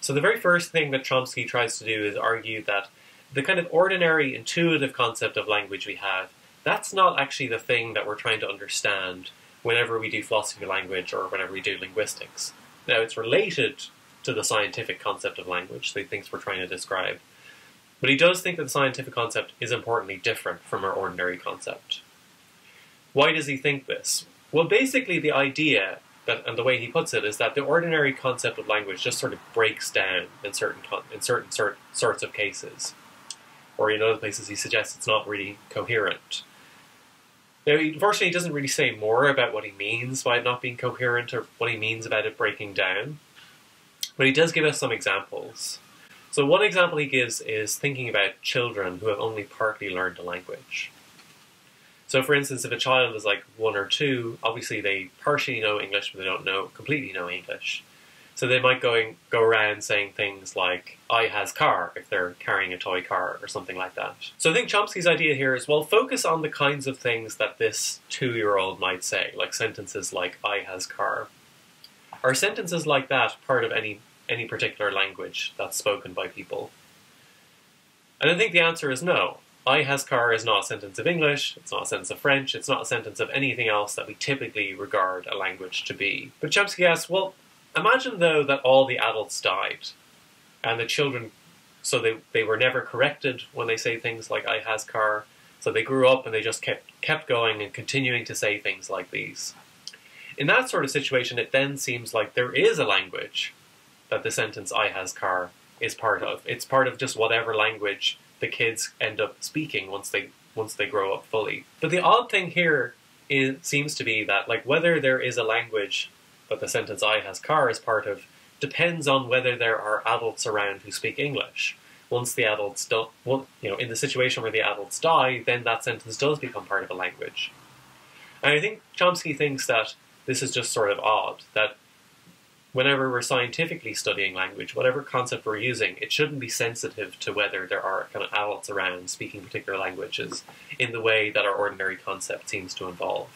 So the very first thing that Chomsky tries to do is argue that the kind of ordinary intuitive concept of language we have, that's not actually the thing that we're trying to understand whenever we do philosophy of language or whenever we do linguistics. Now, it's related to the scientific concept of language the things we're trying to describe. But he does think that the scientific concept is importantly different from our ordinary concept. Why does he think this? Well, basically, the idea that, and the way he puts it, is that the ordinary concept of language just sort of breaks down in certain in certain sort, sorts of cases, or in other places he suggests it's not really coherent. Now, unfortunately, he doesn't really say more about what he means by it not being coherent or what he means about it breaking down, but he does give us some examples. So, one example he gives is thinking about children who have only partly learned a language. So, for instance, if a child is like one or two, obviously they partially know English, but they don't know completely know English. So they might going go around saying things like "I has car" if they're carrying a toy car or something like that. So I think Chomsky's idea here is well, focus on the kinds of things that this two-year-old might say, like sentences like "I has car." Are sentences like that part of any any particular language that's spoken by people? And I think the answer is no. I has car is not a sentence of English, it's not a sentence of French, it's not a sentence of anything else that we typically regard a language to be. But Chomsky asks, well, imagine though that all the adults died and the children, so they, they were never corrected when they say things like I has car, so they grew up and they just kept, kept going and continuing to say things like these. In that sort of situation, it then seems like there is a language that the sentence I has car is part of. It's part of just whatever language the kids end up speaking once they once they grow up fully. But the odd thing here is, seems to be that like whether there is a language that the sentence I has car is part of depends on whether there are adults around who speak English. Once the adults don't, well, you know, in the situation where the adults die, then that sentence does become part of a language. And I think Chomsky thinks that this is just sort of odd, that whenever we're scientifically studying language, whatever concept we're using, it shouldn't be sensitive to whether there are kind of adults around speaking particular languages in the way that our ordinary concept seems to involve.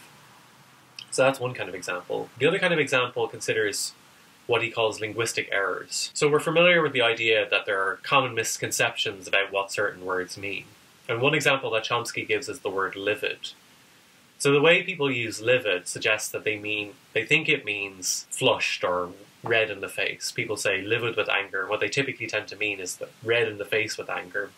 So that's one kind of example. The other kind of example considers what he calls linguistic errors. So we're familiar with the idea that there are common misconceptions about what certain words mean. And one example that Chomsky gives is the word livid. So the way people use livid suggests that they mean they think it means flushed or red in the face. People say livid with anger. What they typically tend to mean is red in the face with anger.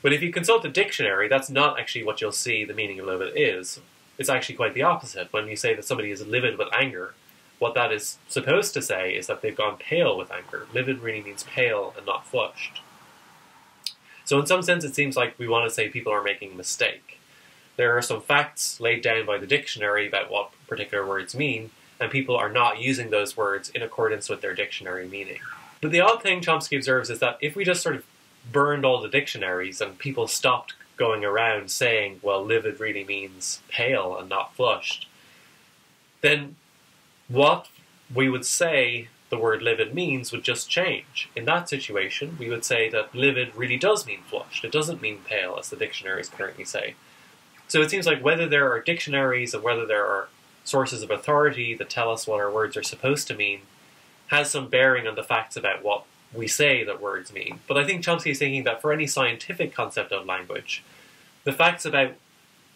But if you consult the dictionary, that's not actually what you'll see the meaning of livid is. It's actually quite the opposite. When you say that somebody is livid with anger, what that is supposed to say is that they've gone pale with anger. Livid really means pale and not flushed. So in some sense, it seems like we want to say people are making a mistake. There are some facts laid down by the dictionary about what particular words mean, and people are not using those words in accordance with their dictionary meaning. But the odd thing Chomsky observes is that if we just sort of burned all the dictionaries and people stopped going around saying, well, livid really means pale and not flushed, then what we would say the word livid means would just change. In that situation, we would say that livid really does mean flushed. It doesn't mean pale, as the dictionaries currently say. So it seems like whether there are dictionaries or whether there are sources of authority that tell us what our words are supposed to mean has some bearing on the facts about what we say that words mean. But I think Chomsky is thinking that for any scientific concept of language, the facts about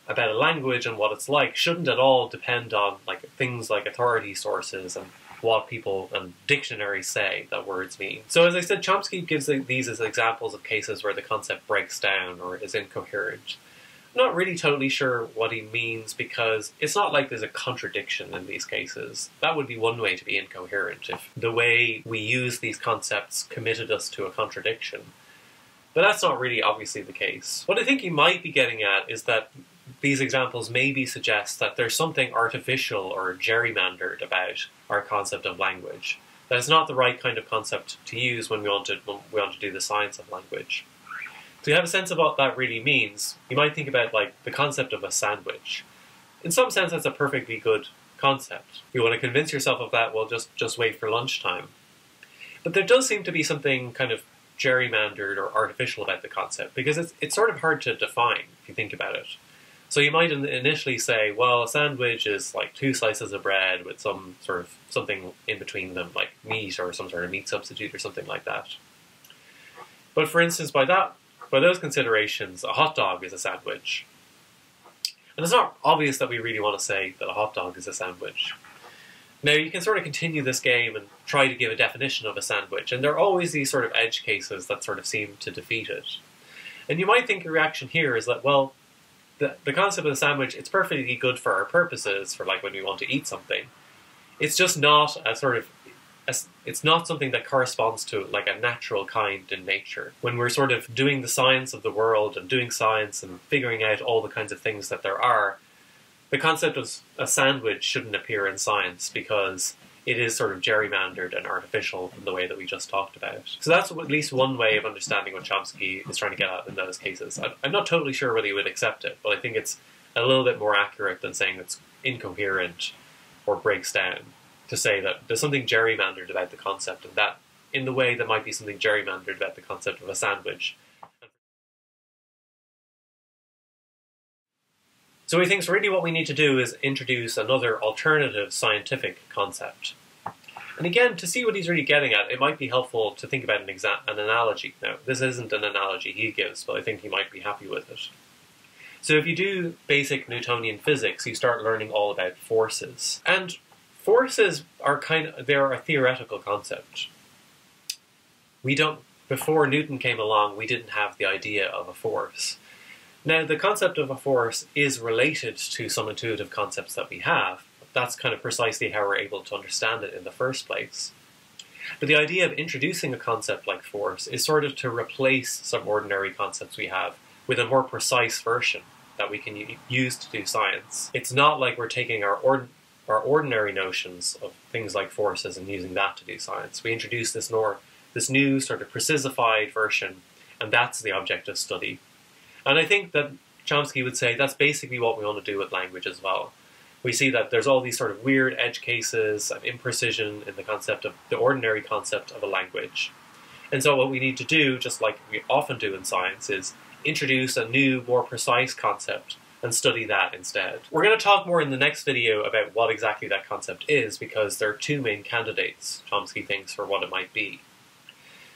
about a language and what it's like shouldn't at all depend on like things like authority sources and what people and dictionaries say that words mean. So as I said, Chomsky gives these as examples of cases where the concept breaks down or is incoherent not really totally sure what he means because it's not like there's a contradiction in these cases. That would be one way to be incoherent if the way we use these concepts committed us to a contradiction. But that's not really obviously the case. What I think he might be getting at is that these examples maybe suggest that there's something artificial or gerrymandered about our concept of language. That it's not the right kind of concept to use when we want to, when we want to do the science of language. To have a sense of what that really means, you might think about like the concept of a sandwich. In some sense, that's a perfectly good concept. You want to convince yourself of that, well, just just wait for lunchtime. But there does seem to be something kind of gerrymandered or artificial about the concept because it's it's sort of hard to define if you think about it. So you might initially say, well, a sandwich is like two slices of bread with some sort of something in between them, like meat or some sort of meat substitute or something like that. But for instance, by that, by those considerations, a hot dog is a sandwich. And it's not obvious that we really want to say that a hot dog is a sandwich. Now, you can sort of continue this game and try to give a definition of a sandwich, and there are always these sort of edge cases that sort of seem to defeat it. And you might think your reaction here is that, well, the, the concept of a sandwich, it's perfectly good for our purposes, for like when we want to eat something. It's just not a sort of it's not something that corresponds to like a natural kind in nature. When we're sort of doing the science of the world and doing science and figuring out all the kinds of things that there are, the concept of a sandwich shouldn't appear in science because it is sort of gerrymandered and artificial in the way that we just talked about. So that's at least one way of understanding what Chomsky is trying to get at in those cases. I'm not totally sure whether he would accept it, but I think it's a little bit more accurate than saying it's incoherent or breaks down to say that there's something gerrymandered about the concept, and that in the way there might be something gerrymandered about the concept of a sandwich. So he thinks really what we need to do is introduce another alternative scientific concept. And again, to see what he's really getting at, it might be helpful to think about an, an analogy. Now, this isn't an analogy he gives, but I think he might be happy with it. So if you do basic Newtonian physics, you start learning all about forces. And forces are kind of they're a theoretical concept. We don't before Newton came along, we didn't have the idea of a force. Now, the concept of a force is related to some intuitive concepts that we have. That's kind of precisely how we're able to understand it in the first place. But the idea of introducing a concept like force is sort of to replace some ordinary concepts we have with a more precise version that we can use to do science. It's not like we're taking our our ordinary notions of things like forces and using that to do science. We introduce this, this new sort of precisified version, and that's the object of study. And I think that Chomsky would say that's basically what we want to do with language as well. We see that there's all these sort of weird edge cases of imprecision in the concept of the ordinary concept of a language. And so what we need to do, just like we often do in science, is introduce a new, more precise concept and study that instead. We're going to talk more in the next video about what exactly that concept is because there are two main candidates, Chomsky thinks, for what it might be.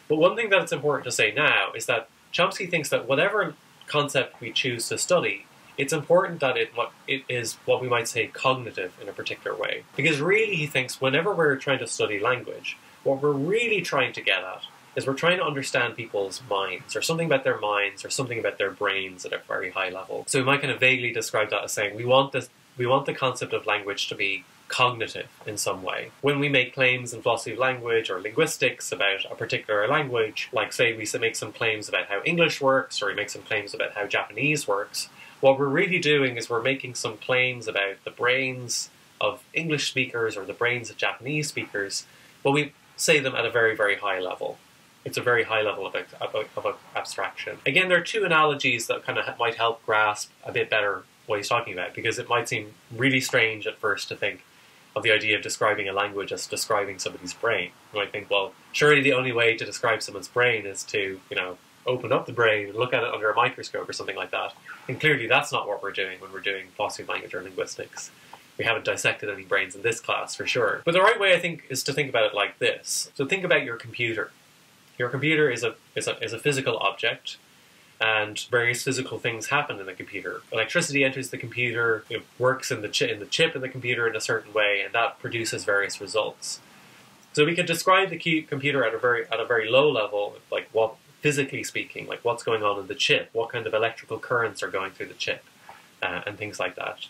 But one thing that it's important to say now is that Chomsky thinks that whatever concept we choose to study, it's important that it, it is what we might say cognitive in a particular way. Because really he thinks whenever we're trying to study language, what we're really trying to get at is we're trying to understand people's minds, or something about their minds, or something about their brains at a very high level. So we might kind of vaguely describe that as saying we want this, we want the concept of language to be cognitive in some way. When we make claims in philosophy of language or linguistics about a particular language, like say we make some claims about how English works, or we make some claims about how Japanese works, what we're really doing is we're making some claims about the brains of English speakers or the brains of Japanese speakers, but we say them at a very, very high level it's a very high level of, of, of abstraction. Again, there are two analogies that kind of might help grasp a bit better what he's talking about, because it might seem really strange at first to think of the idea of describing a language as describing somebody's brain. You might think, well, surely the only way to describe someone's brain is to, you know, open up the brain and look at it under a microscope or something like that. And clearly that's not what we're doing when we're doing philosophy of language or linguistics. We haven't dissected any brains in this class for sure. But the right way, I think, is to think about it like this. So think about your computer. Your computer is a, is a, is a physical object, and various physical things happen in the computer. Electricity enters the computer, it works in the, chi- in the chip in the computer in a certain way, and that produces various results. So we can describe the computer at a very at a very low level, like what physically speaking, like what's going on in the chip, what kind of electrical currents are going through the chip, uh, and things like that.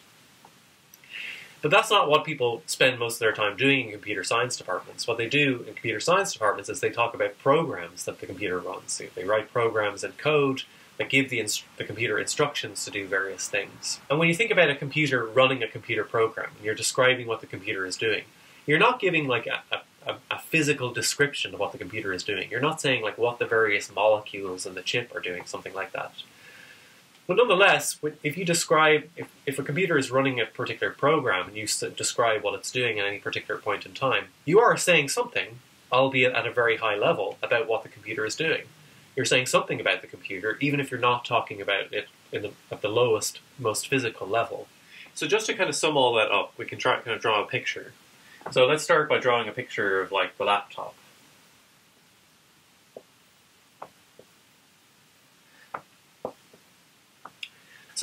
But that's not what people spend most of their time doing in computer science departments. What they do in computer science departments is they talk about programs that the computer runs. They write programs and code that give the, the computer instructions to do various things. And when you think about a computer running a computer program, you're describing what the computer is doing, you're not giving like a, a, a, physical description of what the computer is doing. You're not saying like what the various molecules in the chip are doing, something like that. But nonetheless, if you describe, if, if a computer is running a particular program and you describe what it's doing at any particular point in time, you are saying something, albeit at a very high level, about what the computer is doing. You're saying something about the computer, even if you're not talking about it in the, at the lowest, most physical level. So just to kind of sum all that up, we can try kind of draw a picture. So let's start by drawing a picture of like the laptop.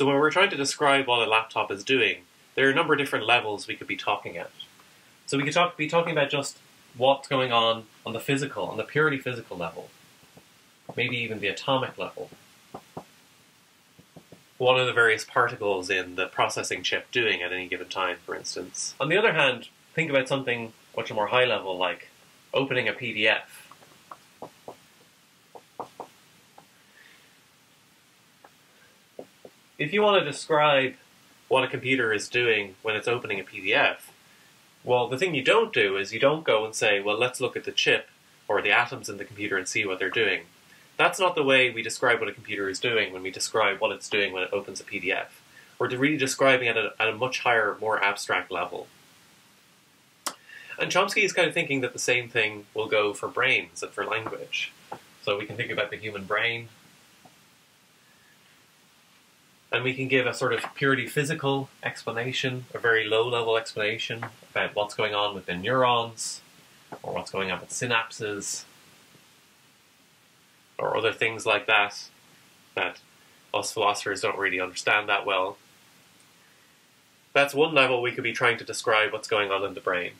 So when we're trying to describe what a laptop is doing, there are a number of different levels we could be talking at. So we could talk, be talking about just what's going on on the physical, on the purely physical level, maybe even the atomic level. What are the various particles in the processing chip doing at any given time, for instance? On the other hand, think about something much more high level, like opening a PDF. If you want to describe what a computer is doing when it's opening a PDF, well, the thing you don't do is you don't go and say, well, let's look at the chip or the atoms in the computer and see what they're doing. That's not the way we describe what a computer is doing when we describe what it's doing when it opens a PDF. We're really describing it at a, at a much higher, more abstract level. And Chomsky is kind of thinking that the same thing will go for brains and for language. So we can think about the human brain, and we can give a sort of purely physical explanation, a very low level explanation about what's going on with the neurons, or what's going on with synapses, or other things like that that us philosophers don't really understand that well. That's one level we could be trying to describe what's going on in the brain.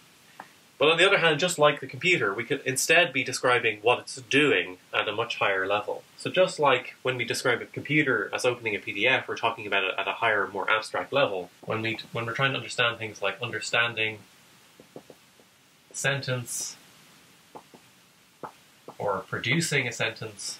But on the other hand, just like the computer, we could instead be describing what it's doing at a much higher level. So just like when we describe a computer as opening a PDF, we're talking about it at a higher, more abstract level. When we when we're trying to understand things like understanding sentence or producing a sentence,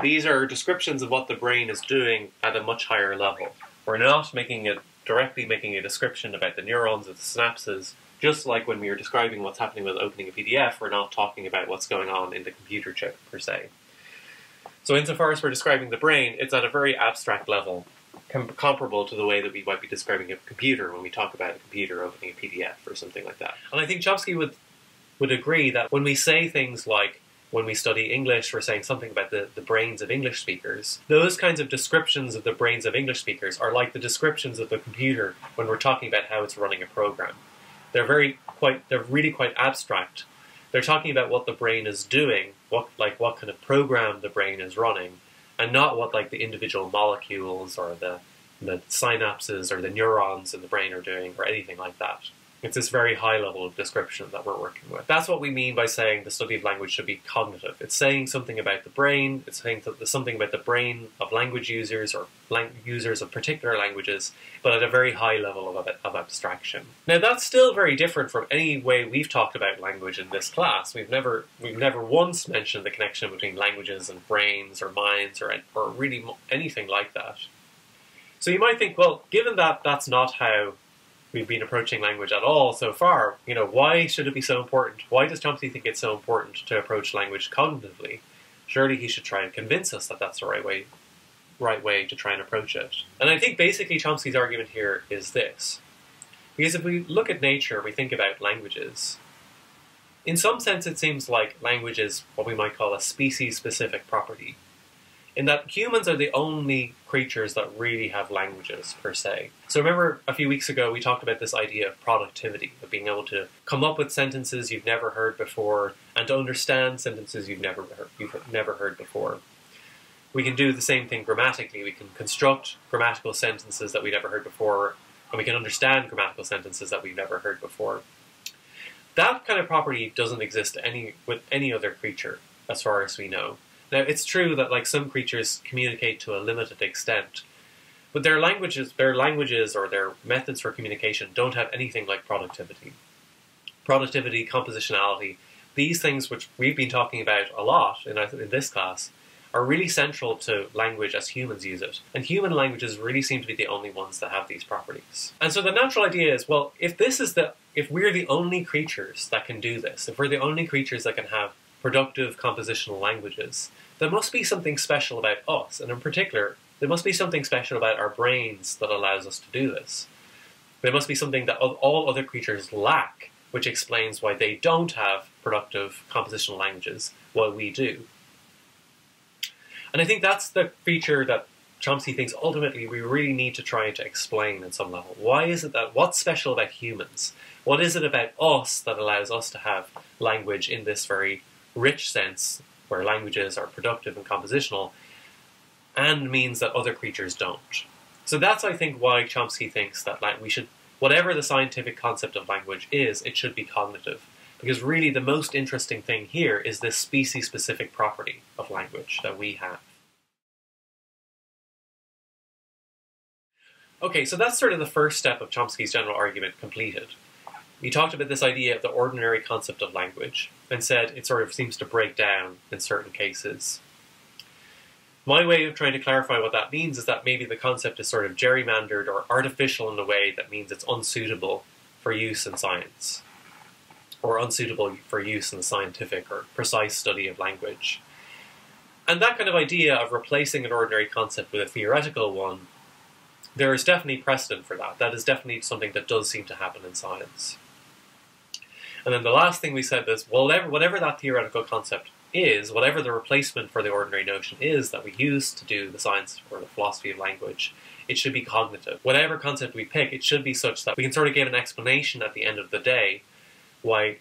These are descriptions of what the brain is doing at a much higher level. We're not making it directly making a description about the neurons or the synapses, just like when we are describing what's happening with opening a PDF, we're not talking about what's going on in the computer chip per se. So insofar as we're describing the brain, it's at a very abstract level, com- comparable to the way that we might be describing a computer when we talk about a computer opening a PDF or something like that. And I think Chomsky would would agree that when we say things like when we study English, we're saying something about the, the brains of English speakers. Those kinds of descriptions of the brains of English speakers are like the descriptions of the computer when we're talking about how it's running a program. They're very quite they're really quite abstract. They're talking about what the brain is doing, what like what kind of program the brain is running, and not what like the individual molecules or the the synapses or the neurons in the brain are doing or anything like that. It's this very high level of description that we're working with. That's what we mean by saying the study of language should be cognitive. It's saying something about the brain, it's saying that there's something about the brain of language users or lang- users of particular languages, but at a very high level of, of abstraction. Now that's still very different from any way we've talked about language in this class. We've never, we've never once mentioned the connection between languages and brains or minds or, or really anything like that. So you might think, well, given that that's not how we've been approaching language at all so far. You know, why should it be so important? Why does Chomsky think it's so important to approach language cognitively? Surely he should try and convince us that that's the right way, right way to try and approach it. And I think basically Chomsky's argument here is this. Because if we look at nature, we think about languages. In some sense, it seems like language is what we might call a species-specific property in that humans are the only creatures that really have languages per se. So remember a few weeks ago we talked about this idea of productivity, of being able to come up with sentences you've never heard before and to understand sentences you've never heard, you've never heard before. We can do the same thing grammatically. We can construct grammatical sentences that we've never heard before, and we can understand grammatical sentences that we've never heard before. That kind of property doesn't exist any with any other creature, as far as we know. Now, it's true that like some creatures communicate to a limited extent, but their languages, their languages or their methods for communication don't have anything like productivity. Productivity, compositionality, these things which we've been talking about a lot in, in this class, are really central to language as humans use it. And human languages really seem to be the only ones that have these properties. And so the natural idea is, well, if this is the if we're the only creatures that can do this, if we're the only creatures that can have productive compositional languages, there must be something special about us, and in particular, there must be something special about our brains that allows us to do this. There must be something that all other creatures lack which explains why they don't have productive compositional languages while we do. And I think that's the feature that Chomsky thinks ultimately we really need to try to explain at some level. Why is it that, what's special about humans? What is it about us that allows us to have language in this very rich sense, where languages are productive and compositional, and means that other creatures don't? So that's, I think, why Chomsky thinks that like, we should, whatever the scientific concept of language is, it should be cognitive. Because really the most interesting thing here is this species-specific property of language that we have. Okay, so that's sort of the first step of Chomsky's general argument completed. He talked about this idea of the ordinary concept of language and said it sort of seems to break down in certain cases. My way of trying to clarify what that means is that maybe the concept is sort of gerrymandered or artificial in a way that means it's unsuitable for use in science, or unsuitable for use in the scientific or precise study of language. And that kind of idea of replacing an ordinary concept with a theoretical one there is definitely precedent for that. That is definitely something that does seem to happen in science. And then the last thing we said is, whatever, whatever that theoretical concept is, whatever the replacement for the ordinary notion is that we use to do the science or the philosophy of language, it should be cognitive. Whatever concept we pick, it should be such that we can sort of give an explanation at the end of the day why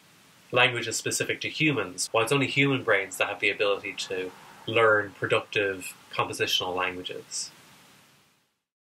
language is specific to humans, why it's only human brains that have the ability to learn productive compositional languages.